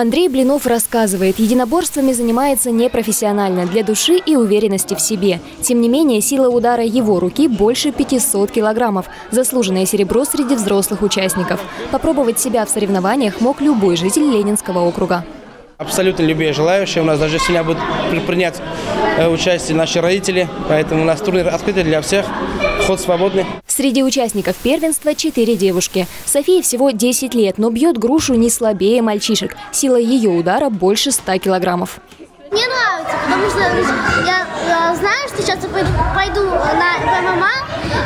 Андрей Блинов рассказывает, единоборствами занимается непрофессионально, для души и уверенности в себе. Тем не менее, сила удара его руки больше 500 килограммов. Заслуженное серебро среди взрослых участников. Попробовать себя в соревнованиях мог любой житель Ленинского округа. Абсолютно любые желающие. У нас даже сегодня будут принять э, участие наши родители. Поэтому у нас турнир открытый для всех. Вход свободный. Среди участников первенства четыре девушки. Софии всего 10 лет, но бьет грушу не слабее мальчишек. Сила ее удара больше 100 килограммов. Мне нравится, потому что я, я знаю, что сейчас я пойду, пойду на ММА,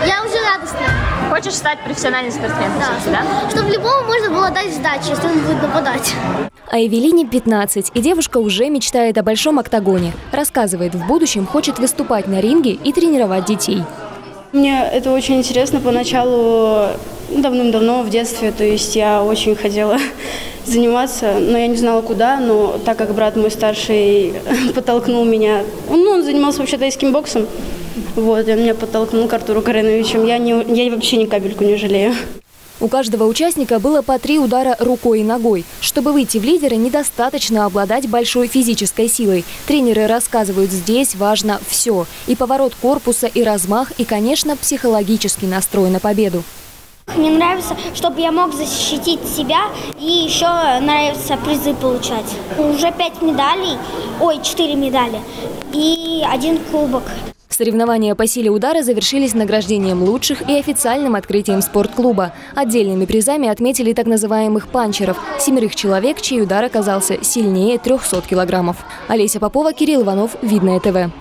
я уже радостная. Хочешь стать профессиональным спортсменом? Да, да? чтобы любому можно было дать сдачи, если он будет нападать. А Эвелине 15, и девушка уже мечтает о большом октагоне. Рассказывает, в будущем хочет выступать на ринге и тренировать детей. Мне это очень интересно. Поначалу давным-давно, в детстве, то есть я очень хотела заниматься, но я не знала куда, но так как брат мой старший подтолкнул меня, ну, он занимался вообще тайским боксом, вот, и он меня подтолкнул к Артуру Кареновичу, я, не, я вообще ни капельку не жалею. У каждого участника было по три удара рукой и ногой. Чтобы выйти в лидеры, недостаточно обладать большой физической силой. Тренеры рассказывают, здесь важно все. И поворот корпуса, и размах, и, конечно, психологический настрой на победу. Мне нравится, чтобы я мог защитить себя и еще нравится призы получать. Уже пять медалей, ой, четыре медали и один кубок. Соревнования по силе удара завершились награждением лучших и официальным открытием спортклуба. Отдельными призами отметили так называемых панчеров – семерых человек, чей удар оказался сильнее 300 килограммов. Олеся Попова, Кирилл Иванов, Видное ТВ.